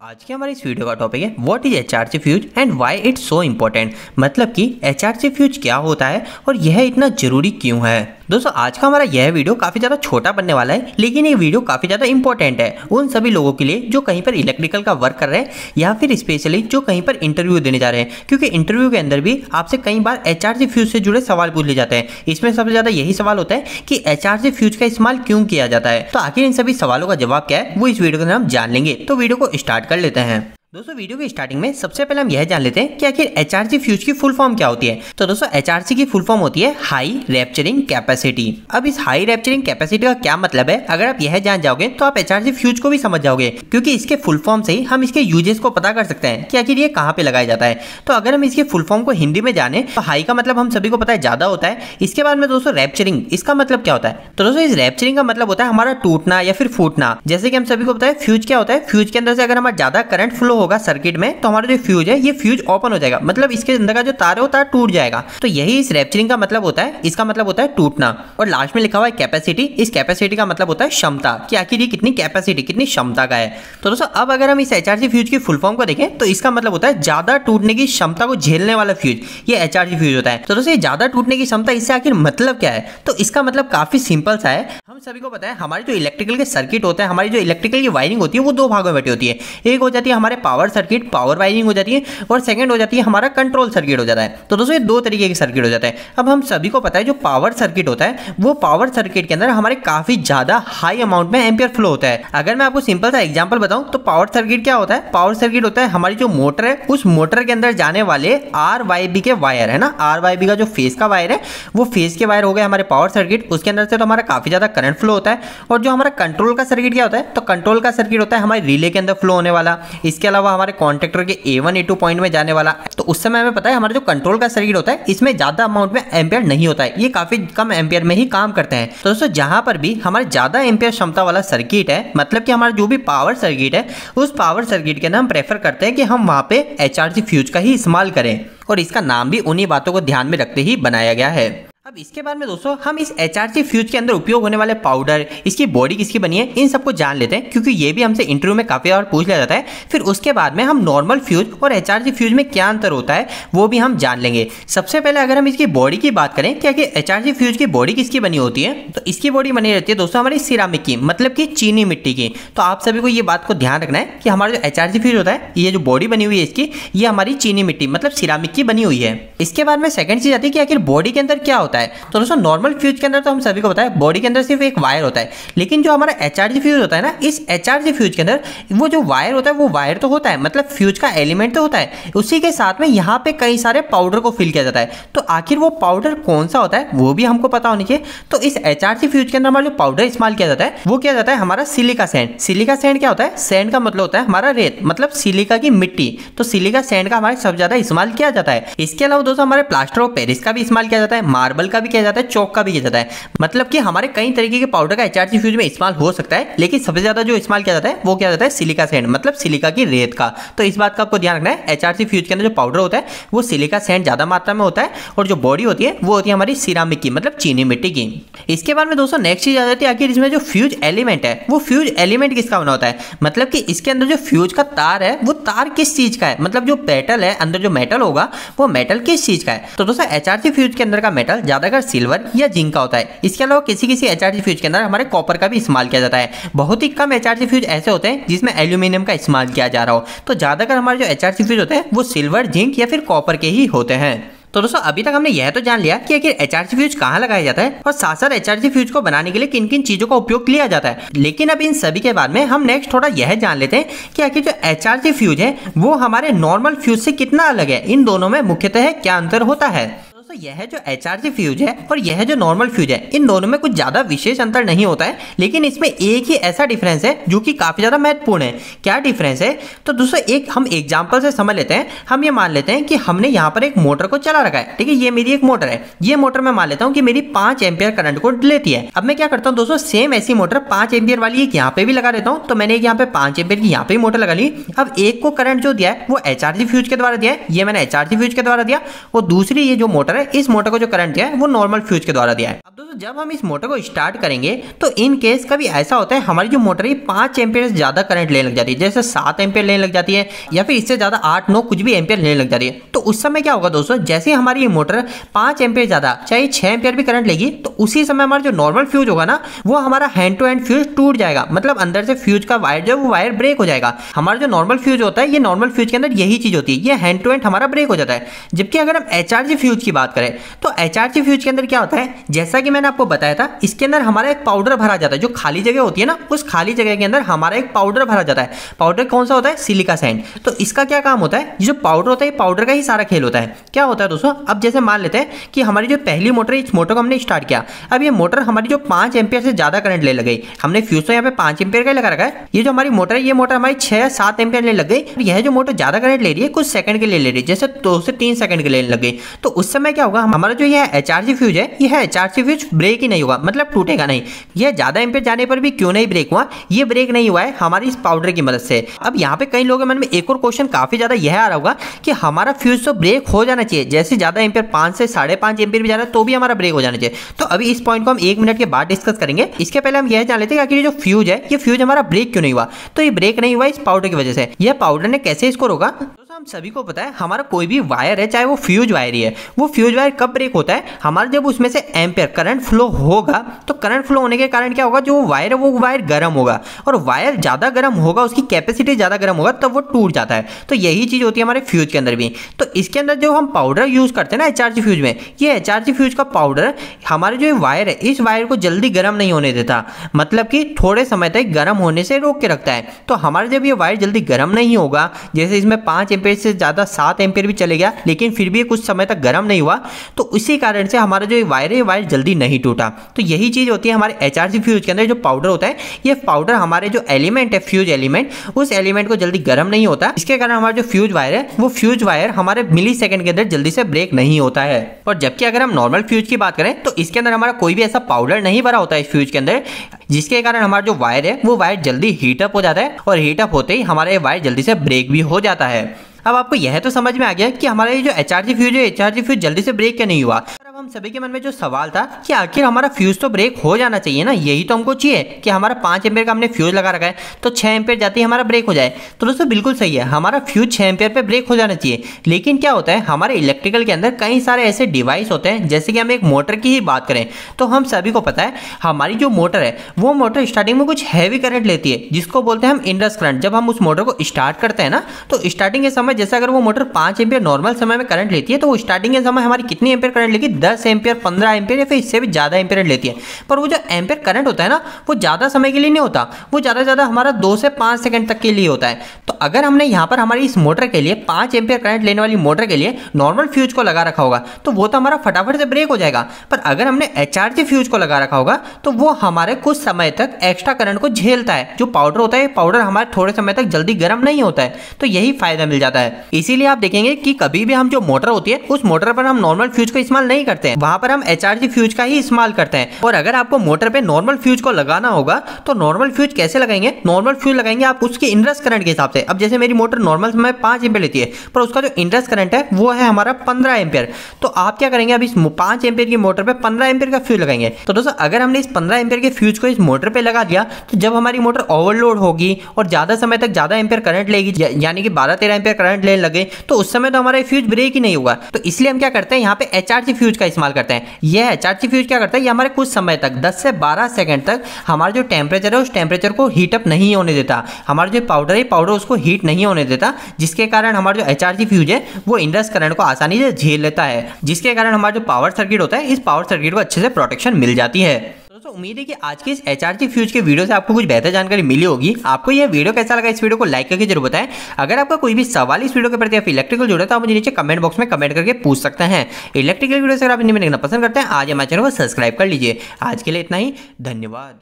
आज के हमारे इस वीडियो का टॉपिक है what is H R C fuse and why it's so important मतलब कि एच आर सी फ्यूज क्या होता है और यह इतना ज़रूरी क्यों है? दोस्तों, आज का हमारा यह वीडियो काफ़ी ज़्यादा छोटा बनने वाला है, लेकिन ये वीडियो काफ़ी ज़्यादा इंपॉर्टेंट है। उन सभी लोगों के लिए जो कहीं पर इलेक्ट्रिकल का वर्क कर रहे हैं, या फिर स्पेशली जो कहीं पर इंटरव्यू देने जा रहे हैं, क्योंकि इंटरव्यू के अंदर भी आपसे कई बार एच आर फ्यूज से जुड़े सवाल पूछ लिए जाते हैं। इसमें सबसे ज़्यादा यही सवाल होता है कि एच आर फ्यूज का इस्तेमाल क्यों किया जाता है? तो आखिर इन सभी सवालों का जवाब क्या है, वो इस वीडियो के अंदर हम जान लेंगे। तो वीडियो को स्टार्ट कर लेते हैं। दोस्तों, वीडियो के स्टार्टिंग में सबसे पहले हम यह जान लेते हैं कि आखिर एच फ्यूज की फुल फॉर्म क्या होती है। तो दोस्तों एचआरसी की फुल फॉर्म होती है हाई रेप्चरिंग कैपेसिटी अब इस हाई रेप्चरिंग कैपेसिटी का क्या मतलब है? अगर आप यह जान जाओगे तो आप एच फ्यूज को भी समझ जाओगे, क्योंकि इसके फुल फॉर्म से ही हम इसके यूजेस को पता कर सकते हैं कि आखिर ये कहाँ पे लगाया जाता है। तो अगर हम इसके फुल फॉर्म को हिंदी में जाने तो हाई का मतलब हम सभी को पता है, ज़्यादा होता है। इसके बाद में दोस्तों रेप्चरिंग इसका मतलब क्या होता है? तो दोस्तों, इस रेप्चरिंग का मतलब होता है हमारा टूटना या फिर फूटना। जैसे कि हम सभी को पता है फ्यूज क्या होता है? फ्यूज के अंदर से अगर हमारा ज़्यादा करंट फ्लो होगा सर्किट में तो हमारा जो फ्यूज है, ये फ्यूज ओपन हो जाएगा। मतलब इसके अंदर का जो तार है, वो तार टूट जाएगा। तो यही इस रेप्चरिंग का मतलब होता है, इसका मतलब होता है टूटना। और लास्ट में लिखा हुआ है कैपेसिटी इस कैपेसिटी का मतलब होता है क्षमता, कि आखिर ये कितनी कैपेसिटी कितनी क्षमता का है। तो दोस्तों, अब अगर हम इस एच फ्यूज की फुल फॉर्म को देखें तो इसका मतलब होता है ज़्यादा टूटने की क्षमता को झेलने वाला फ्यूज ये एच फ्यूज होता है। तो दोस्तों, ये ज़्यादा टूटने की क्षमता, इससे आखिर मतलब क्या है? तो इसका मतलब काफ़ी सिंपल सा है। हम सभी को पता है, हमारे जो इलेक्ट्रिकल के सर्किट होते हैं, हमारी जो इलेक्ट्रिकल की वायरिंग होती है, वो दो भागों में बैठी होती है। एक हो जाती है हमारे पावर सर्किट पावर वायरिंग हो जाती है और सेकंड हो जाती है हमारा कंट्रोल सर्किट हो जाता है। तो दोस्तों, ये दो तरीके के सर्किट हो जाते हैं। अब हम सभी को पता है जो पावर सर्किट होता है, वो पावर सर्किट के अंदर हमारे काफ़ी ज़्यादा हाई अमाउंट में एम्पियर फ्लो होता है। अगर मैं आपको सिंपल सा एग्ज़ाम्पल बताऊँ तो पावर सर्किट क्या होता है? पावर सर्किट होता है हमारी जो मोटर है, उस मोटर के अंदर जाने वाले आर वाई बी के वायर है ना? आर वाई बी का जो फेस का वायर है, वो फेस के वायर हो गए हमारे पावर सर्किट उसके अंदर से तो हमारा काफ़ी ज़्यादा करंट फ्लो होता है। और जो हमारा कंट्रोल का सर्किट क्या होता है? तो कंट्रोल का सर्किट होता है हमारे रिले के अंदर फ्लो होने वाला। इसके अलावा हमारे कॉन्ट्रेक्टर के ए वन पॉइंट में जाने वाला तो उस समय हमें पता है हमारा जो कंट्रोल का सर्किट होता है, इसमें ज़्यादा अमाउंट में एम्पियर नहीं होता है। ये काफ़ी कम एम्पियर में ही काम करते हैं। तो दोस्तों, जहाँ पर भी हमारे ज़्यादा एम्पियर क्षमता वाला सर्किट है मतलब कि हमारा जो भी पावर सर्किट है, उस पावर सर्किट के हम प्रेफर करते हैं कि हम वहाँ पे एच फ्यूज का ही इस्तेमाल करें। और इसका नाम भी उन्हीं बातों को ध्यान में रखते ही बनाया गया है। अब इसके बाद में दोस्तों, हम इस एच फ्यूज के अंदर उपयोग होने वाले पाउडर इसकी बॉडी किसकी बनी है, इन सबको जान लेते हैं, क्योंकि ये भी हमसे इंटरव्यू में काफ़ी बार पूछ लिया जाता है। फिर उसके बाद में हम नॉर्मल फ्यूज और एच फ्यूज में क्या अंतर होता है, वो भी हम जान लेंगे। सबसे पहले अगर हम इसकी बॉडी की बात करें, क्या एच फ्यूज की बॉडी किसकी बनी होती है तो इसकी बॉडी बनी रहती है दोस्तों हमारी सिरामिक की मतलब की चीनी मिट्टी की। तो आप सभी को ये बात को ध्यान रखना है कि हमारा जो एचआरजी फ्यूज होता है, ये जो बॉडी बनी हुई है इसकी, ये हमारी चीनी मिट्टी मतलब सिरामिक की बनी हुई है। इसके बाद में सेकंड चीज़ आती है कि आखिर बॉडी के अंदर क्या होता है तो दोस्तों नॉर्मल फ्यूज के अंदर तो हम सभी को है बॉडी के अंदर सिर्फ़ एक वायर होता है। लेकिन जो हमारा एचआरजी फ्यूज होता है ना, इस एचआरजी फ्यूज के अंदर वो जो वायर होता है, वो वायर तो होता है। मतलब फ्यूज का एलिमेंट तो होता है। उसी के साथ में यहाँ पे कई सारे पाउडर को फिल किया जाता है। तो आखिर वो पाउडर कौन सा होता है, वो भी हमको पता होनी चाहिए। तो इस एच फ्यूज के अंदर हमारा जो पाउडर इस्तेमाल किया जाता है, वो क्या जाता है हमारा सिलिका सैंड सिलिका सैंड क्या होता है? सैंड का मतलब होता है हमारा रेत मतलब सिलिका की मिट्टी। तो सिलिका सैंड का हमारे सबसे ज़्यादा इस्तेमाल किया जाता है। इसके अलावा दोस्तों, हमारे प्लास्टर ऑफ़ पेरिस का भी इस्तेमाल किया जाता है। मार्बल का भी किया जाता है, चौक का भी किया जाता है। मतलब कि हमारे कई तरीके के पाउडर का एचआरसी फ्यूज में इस्तेमाल हो सकता है, लेकिन सबसे ज़्यादा जो इस्तेमाल किया जाता है, वो क्या जाता है सिलिका सैंड मतलब सिलिका की रेत का। तो इस बात का आपको ध्यान रखना है एचआरसी फ्यूज के अंदर जो पाउडर होता है, वो सिलिका सैंड ज़्यादा मात्रा में होता है, और जो बॉडी होती है, वो होती है हमारी सिरामिक की मतलब चीनी मिट्टी की। इसके बाद में दोस्तों नेक्स्ट चीज़ आ जाती है, आखिर इसमें जो फ्यूज एलिमेंट है, वो फ्यूज एलिमेंट किसका बना होता है? मतलब कि इसके अंदर जो फ्यूज का तार है, वो तार किस चीज़ का है? मतलब जो मेटल है, अंदर जो मेटल होगा, वो मेटल किस चीज़ का है? तो दोस्तों एचआरसी फ्यूज के अंदर का मेटल ज़्यादातर सिल्वर या जिंक का होता है। इसके अलावा किसी किसी एच फ्यूज के अंदर हमारे कॉपर का भी इस्तेमाल किया जाता है। बहुत ही कम एचआरसी फ्यूज ऐसे होते हैं जिसमें एल्यूमिनियम का इस्तेमाल किया जा रहा हो। तो ज़्यादातर हमारे जो एचआरसी फ्यूज होते हैं, वो सिल्वर, जिंक या फिर कॉपर के ही होते हैं। तो दोस्तों, अभी तक हमने यह तो जान लिया कि आखिर एच फ्यूज कहाँ लगाया जाता है और साथ साथ एच फ्यूज को बनाने के लिए किन किन चीज़ों का उपयोग लिया जाता है। लेकिन अब इन सभी के बाद में हम नेक्स्ट थोड़ा यह जान लेते हैं कि आखिर जो एचआरसी फ्यूज है, वो हमारे नॉर्मल फ्यूज से कितना अलग है। इन दोनों में मुख्यतः क्या अंतर होता है? दोस्तों यह जो एचआरजी फ्यूज है और यह जो नॉर्मल फ्यूज है। इन दोनों में कुछ ज़्यादा विशेष अंतर नहीं होता है, लेकिन इसमें एक ही ऐसा डिफरेंस है जो कि काफ़ी ज़्यादा महत्वपूर्ण है। क्या डिफरेंस है? तो दोस्तों, एक हम एग्ज़ाम्पल से समझ लेते हैं। हम ये मान लेते हैं कि हमने यहाँ पर एक मोटर को चला रखा है। ठीक है, ये मेरी एक मोटर है। ये मोटर मैं मान लेता हूँ कि मेरी पाँच एम्पियर करंट को लेती है। अब मैं क्या करता हूँ दोस्तों सेम ऐसी मोटर पाँच एम्पियर वाली एक यहाँ पे भी लगा देता हूँ। तो मैंने एक यहाँ पे पाँच एम्पियर की यहाँ पे मोटर लगा ली। अब एक को करंट जो दिया है, वो एच फ्यूज के द्वारा दिया है। ये मैंने एचआरजी फ्यूज के द्वारा दिया। और दूसरी ये जो मोटर है इस मोटर को जो करंट दिया है वो नॉर्मल फ्यूज के द्वारा दिया है। दोस्तों जब हम इस मोटर को स्टार्ट करेंगे तो इन केस कभी ऐसा होता है, हमारी जो मोटर है पाँच एम्पियर से ज़्यादा करंट लेने लग जाती है। जैसे सात एम्पियर लेने लग जाती है, या फिर इससे ज़्यादा आठ, नौ कुछ भी एम्पियर लेने लग जाती है। तो उस समय क्या होगा दोस्तों, जैसे हमारी ये मोटर पाँच एम्पियर ज़्यादा, चाहे छह एम्पियर भी करंट लेगी तो उसी समय हमारा जो नॉर्मल फ्यूज होगा ना, वो हमारा हैंड टू हैंड फ्यूज टूट जाएगा। मतलब अंदर से फ्यूज का वायर जो है, वो वायर ब्रेक हो जाएगा। हमारा जो नॉर्मल फ्यूज होता है, ये नॉर्मल फ्यूज के अंदर यही चीज़ होती है। ये हैंड टू हैंड हमारा ब्रेक हो जाता है। जबकि अगर हम एचआरजी फ्यूज की बात करें तो एचआरजी फ्यूज के अंदर क्या होता है, जैसा कि मैंने आपको बताया था, इसके अंदर हमारा एक पाउडर भरा जाता है, जो खाली जगह होती है ना, उस खाली जगह के अंदर हमारा एक पाउडर भरा जाता है। पाउडर कौन सा होता है? सिलिका सैंड तो इसका क्या काम होता है? जो पाउडर होता है पाउडर का ही सारा खेल होता है। क्या होता है दोस्तों? अब जैसे मान लेते हैं कि हमारी जो पहली मोटर है, इस मोटर को हमने स्टार्ट किया। अब ये मोटर हमारी जो पाँच एम्पियर से ज़्यादा करंट ले लगी हमने फ्यूज तो यहाँ पे पाँच एम्पियर का लगा रखा है। ये जो हमारी मोटर है, ये मोटर हमारी छह सात एम्पियर ले लग गई। यह जो मोटर ज़्यादा करंट ले रही है, कुछ सेकंड के लिए ले रही है, जैसे दो से तीन सेकंड के लिए लग गई। तो उस समय क्या होगा? हमारा जो यह एच फ्यूज है, यह एच फ्यूज ब्रेक ही नहीं होगा मतलब टूटेगा नहीं। यह ज़्यादा एम्पियर जाने पर भी क्यों नहीं ब्रेक हुआ? ये ब्रेक नहीं हुआ है हमारी इस पाउडर की मदद से। अब यहाँ पे कई लोगों के मन में एक और क्वेश्चन काफ़ी ज़्यादा यह आ रहा होगा कि हमारा फ्यूज तो ब्रेक हो जाना चाहिए, जैसे ज़्यादा एम्पियर पाँच से साढ़े पाँच एम्पियर भी जाना तो भी हमारा ब्रेक हो जाना चाहिए। तो अभी इस पॉइंट को हम एक मिनट के बाद डिस्कस करेंगे। इसके पहले हम यह जान लेते हैं कि जो फ्यूज है, ये फ्यूज हमारा ब्रेक क्यों नहीं हुआ? तो ये ब्रेक नहीं हुआ इस पाउडर की वजह से। यह पाउडर ने कैसे इसको रोका हम सभी को पता है, हमारा कोई भी वायर है, चाहे वो फ्यूज वायर ही है, वो फ्यूज वायर कब ब्रेक होता है? हमारा जब उसमें से एम्पेयर करंट फ्लो होगा तो करंट फ्लो होने के कारण क्या होगा? जो वायर है, वो वायर गर्म होगा। और वायर ज़्यादा गर्म होगा, उसकी कैपेसिटी ज़्यादा गर्म होगा, तब वो टूट जाता है। तो यही चीज़ होती है हमारे फ्यूज के अंदर भी। तो इसके अंदर जो हम पाउडर यूज़ करते हैं ना एचआरजी फ्यूज में, ये एचआरजी फ्यूज का पाउडर हमारे जो वायर है, इस वायर को जल्दी गर्म नहीं होने देता। मतलब कि थोड़े समय तक गर्म होने से रोक के रखता है। तो हमारे जब ये वायर जल्दी गर्म नहीं होगा, जैसे इसमें पाँच एम्पेयर से ज़्यादा सात एम्पेयर भी चले गया, लेकिन फिर भी कुछ समय तक गर्म नहीं हुआ तो इसी कारण से हमारा जो वायर है, वायर जल्दी नहीं टूटा। तो यही चीज़ होती है हमारे एच फ्यूज के अंदर, जो पाउडर होता है, ये पाउडर हमारे जो एलिमेंट है फ्यूज एलिमेंट उस एलिमेंट को जल्दी गर्म नहीं होता। इसके कारण हमारा जो फ्यूज वायर है, वो फ्यूज वायर हमारे मिली के अंदर जल्दी से ब्रेक नहीं होता है। और जबकि अगर हम नॉर्मल फ्यूज की बात करें तो इसके अंदर हमारा कोई भी ऐसा पाउडर नहीं भरा होता है फ्यूज के अंदर। जिसके कारण हमारा जो वायर है, वो वायर जल्दी हीटअप हो जाता है और हीटअप होते ही हमारा ये वायर जल्दी से ब्रेक भी हो जाता है। अब आपको यह तो समझ में आ गया कि हमारा ये जो एच आर फ्यूज है एच आर फ्यूज जल्दी से ब्रेक क्या नहीं हुआ? सभी के मन में जो सवाल था कि आखिर हमारा फ्यूज तो ब्रेक हो जाना चाहिए ना? यही तो हमको चाहिए कि हमारा पाँच एम्पेयर का हमने फ्यूज लगा रखा है तो छह एम्पेयर जाते ही हमारा ब्रेक हो जाए। तो दोस्तों, बिल्कुल सही है, हमारा फ्यूज छह एम्पेयर पे ब्रेक हो जाना चाहिए। लेकिन क्या होता है, हमारे इलेक्ट्रिकल के अंदर कई सारे ऐसे डिवाइस होते हैं, जैसे कि हम एक मोटर की ही बात करें तो हम सभी को पता है, हमारी जो मोटर है, वो मोटर स्टार्टिंग में कुछ हैवी करंट लेती है, जिसको बोलते हैं हम इंडस करंट जब हम उस मोटर को स्टार्ट करते हैं ना तो स्टार्टिंग के समय, जैसे अगर वो मोटर पाँच एम्पियर नॉर्मल समय में करंट लेती है तो वो स्टार्टिंग के समय हमारी कितनी एम्पियर करंट लेगी? दस एम्पियर, पंद्रह पंद्रह एम्पेयर या फिर इससे भी ज़्यादा एम्पेयर लेती है। पर वो जो एम्पेयर करंट होता है ना, वो ज़्यादा समय के लिए नहीं होता। वो ज़्यादा ज़्यादा हमारा दो से पाँच सेकंड तक के लिए होता है। तो अगर हमने यहाँ पर हमारी इस मोटर के लिए, पाँच एम्पेयर करंट लेने वाली मोटर के लिए नॉर्मल फ्यूज को लगा रखा होगा तो वो तो हमारा फटाफट से ब्रेक हो जाएगा। पर अगर हमने एचआरजी फ्यूज को लगा रखा होगा तो वो हमारे कुछ समय तक एक्स्ट्रा करंट को झेलता है। जो पाउडर होता है पाउडर हमारे थोड़े समय तक जल्दी गर्म नहीं होता है तो यही फ़ायदा मिल जाता है। इसीलिए आप देखेंगे कि कभी भी हम जो मोटर होती है, उस मोटर पर हम नॉर्मल फ्यूज को इस्तेमाल नहीं करते। हैं, वहाँ पर हम एच फ्यूज का ही इस्तेमाल करते हैं। और अगर आपको मोटर पे नॉर्मल फ्यूज को लगाना होगा तो नॉर्मल फ्यूज कैसे लगाएँगे? नॉर्मल फ्यूज लगाएँगे आप उसके इंड्रस करंट के हिसाब से। अब जैसे मेरी मोटर नॉर्मल समय पाँच एम्पियर लेती है, पर उसका जो इंड्रस करंट है, वो है हमारा पंद्रह एम्पियर तो आप क्या करेंगे, अब इस पाँच एम्पियर की मोटर पर पंद्रह एम्पियर का फ्यूज लगाएँगे। तो दोस्तों, अगर हमने इस पंद्रह एम्पियर के फ्यूज को इस मोटर पर लगा दिया तो जब हमारी मोटर ओवरलोड होगी और ज़्यादा समय तक ज़्यादा एम्पियर करंट लेगी यानी कि बारह तेरह एम्पियर करंट लेने लगे तो उस समय तो हमारा फ्यूज ब्रेक ही नहीं होगा। तो इसलिए हम क्या करते हैं, यहाँ पे एच फ्यूज का इस्तेमाल करते हैं। यह एच फ्यूज क्या करता है? ये हमारे कुछ समय तक 10 से 12 सेकंड तक हमारा जो टेम्परेचर है, उस टेम्परेचर को हीटअप नहीं होने देता। हमारा जो पाउडर है पाउडर उसको हीट नहीं होने देता, जिसके कारण हमारा जो एच फ्यूज है, वो इंडस करंट को आसानी से झेल लेता है। जिसके कारण हमारा जो पावर सर्किट होता है, इस पावर सर्किट को अच्छे से प्रोटेक्शन मिल जाती है। दोस्तों उम्मीद है कि आज के इस एच आर फ्यूज के वीडियो से आपको कुछ बेहतर जानकारी मिली होगी। आपको यह वीडियो कैसा लगा इस वीडियो को लाइक करके ज़रूर बताएँ। अगर आपका कोई भी सवाल इस वीडियो के प्रति इलेक्ट्रिकल जुड़े तो आप मुझे नीचे कमेंट बॉक्स में कमेंट करके पूछ सकते हैं। इलेक्ट्रिकल वीडियो से आप इन्हें देखना पसंद करते हैं, आज हमारे चैनल को सब्सक्राइब कर लीजिए। आज के लिए इतना ही। धन्यवाद।